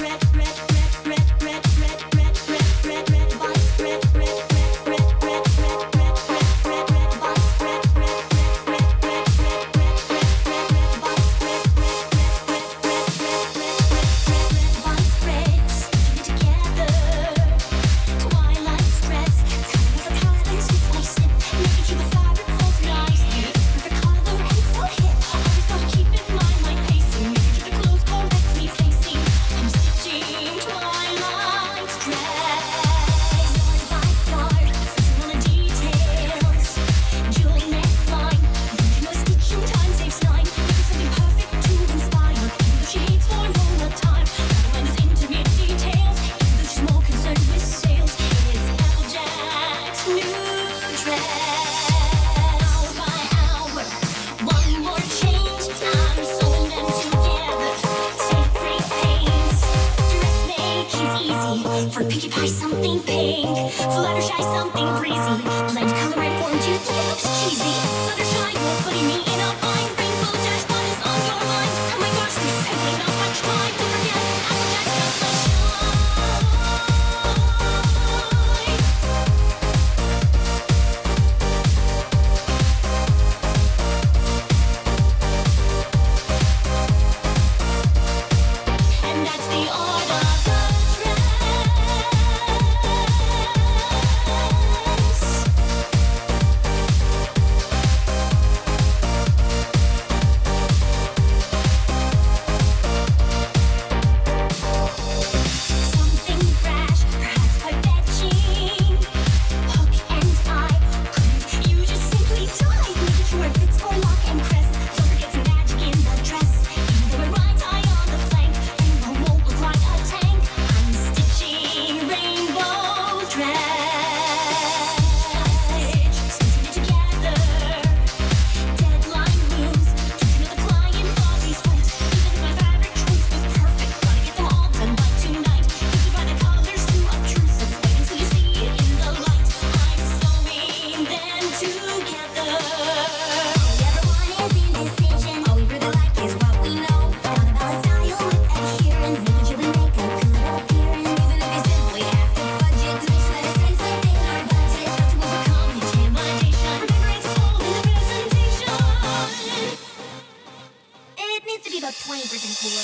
regret. Fly something pink, fluttershy, something breezy.